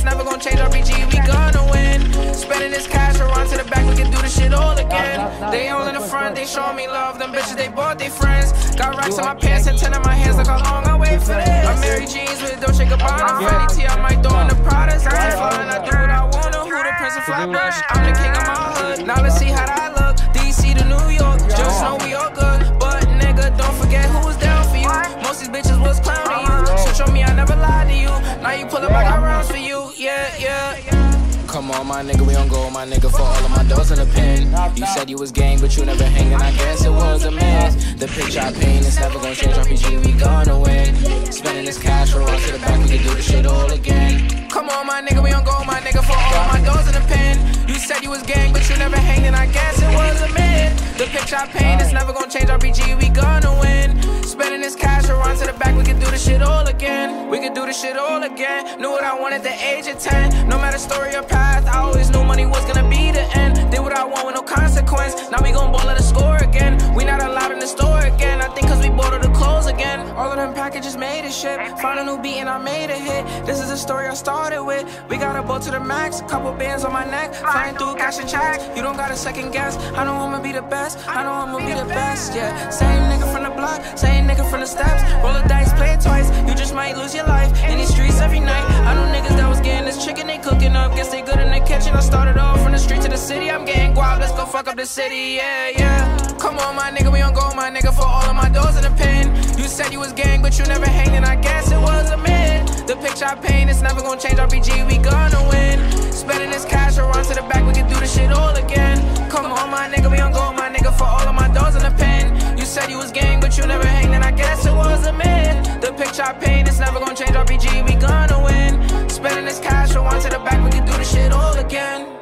I paint is never gonna change, RPG, we gonna win. Spending this cash, run to the back, we can do this shit all again. They all in the front, they show me love, them bitches, they bought their friends. Got racks in my pants and ten in my hands, look how long I wait for this. Amiri Jeans with Dolce Gabbana, Fenty T, I might throw in the Prada's. Yeah. Come on, my nigga, we on go, my nigga, for all of my doors in the pen. You said you was gang, but you never hanging, I guess it was a myth. The picture I paint is never gonna change, RPG, we gonna win. Spending this cash, we'll run to the back, we can do this shit all again. Come on, my nigga, we on go, my nigga, for all of my doors in the pen. You said you was gang, but you never hanging, I guess it was a myth. The picture I paint is never gonna change, RPG, this shit all again. Knew what I wanted at the age of 10. No matter story or path, I always knew money was gonna be the end. Did what I want with no consequence. Now we gon' ball at the score again. We not allowed in the store again. I think cause we bought all the clothes again. All of them packages made a shit. Found a new beat and I made a hit. This is the story I started with. We got a boat to the max. Couple bands on my neck. Flying through cash and checks. You don't got a second guess. I know I'ma be the best. I know I'ma be the best. Yeah. Same nigga from the block. Same nigga from the steps. Fuck up the city. Yeah, yeah. Come on, my nigga. We on go, my nigga, for all of my doors in the pen. You said you was gang, but you never hanging. I guess it was a myth. The picture I paint is never gonna change. RPG, we gonna win. Spending this cash, run to the back. We can do this shit all again. Come on, my nigga. We on go, my nigga, for all of my doors in the pen. You said you was gang, but you never hanging. I guess it was a myth. The picture I paint is never gonna change. RPG, we gonna win. Spending this cash, run to the back. We can do this shit all again.